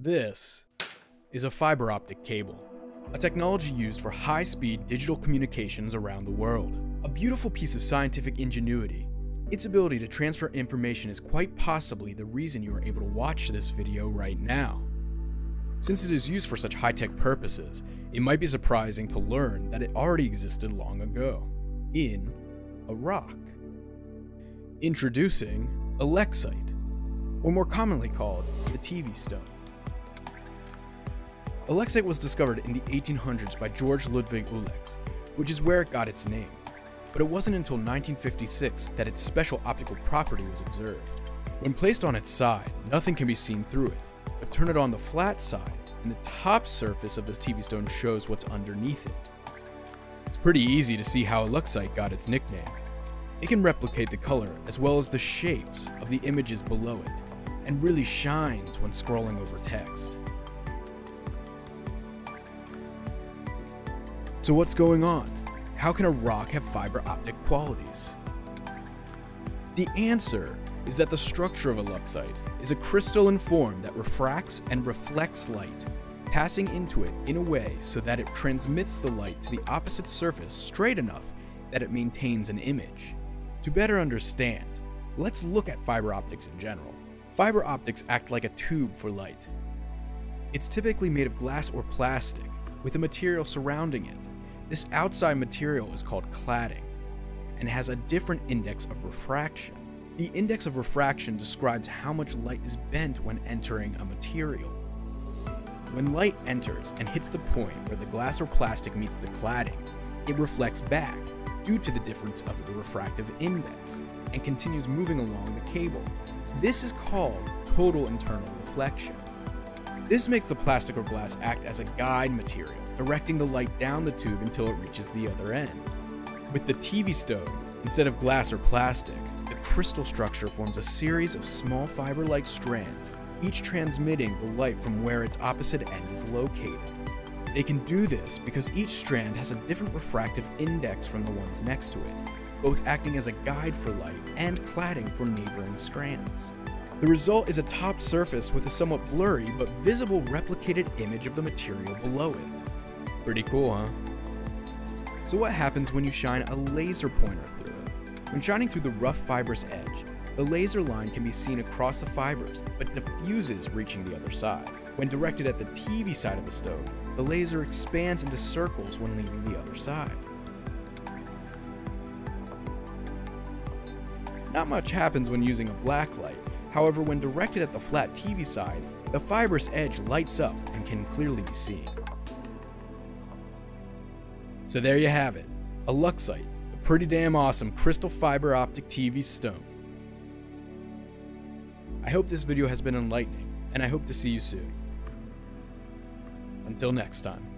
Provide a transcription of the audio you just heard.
This is a fiber optic cable, a technology used for high speed digital communications around the world. A beautiful piece of scientific ingenuity. Its ability to transfer information is quite possibly the reason you are able to watch this video right now. Since it is used for such high tech purposes, it might be surprising to learn that it already existed long ago in a rock. Introducing Ulexite, or more commonly called the TV stone. Ulexite was discovered in the 1800s by George Ludwig Ulex, which is where it got its name. But it wasn't until 1956 that its special optical property was observed. When placed on its side, nothing can be seen through it, but turn it on the flat side, and the top surface of the TV stone shows what's underneath it. It's pretty easy to see how Ulexite got its nickname. It can replicate the color as well as the shapes of the images below it, and really shines when scrolling over text. So what's going on? How can a rock have fiber optic qualities? The answer is that the structure of Ulexite is a crystalline form that refracts and reflects light, passing into it in a way so that it transmits the light to the opposite surface straight enough that it maintains an image. To better understand, let's look at fiber optics in general. Fiber optics act like a tube for light. It's typically made of glass or plastic, with a material surrounding it. This outside material is called cladding and has a different index of refraction. The index of refraction describes how much light is bent when entering a material. When light enters and hits the point where the glass or plastic meets the cladding, it reflects back due to the difference of the refractive index and continues moving along the cable. This is called total internal reflection. This makes the plastic or glass act as a guide material directing the light down the tube until it reaches the other end. With the TV stone, instead of glass or plastic, the crystal structure forms a series of small fiber-like strands, each transmitting the light from where its opposite end is located. They can do this because each strand has a different refractive index from the ones next to it, both acting as a guide for light and cladding for neighboring strands. The result is a top surface with a somewhat blurry but visible replicated image of the material below it. Pretty cool, huh? So what happens when you shine a laser pointer through it? When shining through the rough fiber's edge, the laser line can be seen across the fibers, but diffuses reaching the other side. When directed at the TV side of the stove, the laser expands into circles when leaving the other side. Not much happens when using a black light, however when directed at the flat TV side, the fibrous edge lights up and can clearly be seen. So there you have it, Ulexite, a pretty damn awesome crystal fiber optic TV stone. I hope this video has been enlightening, and I hope to see you soon. Until next time.